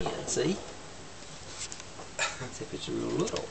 in, see? Except it's real little.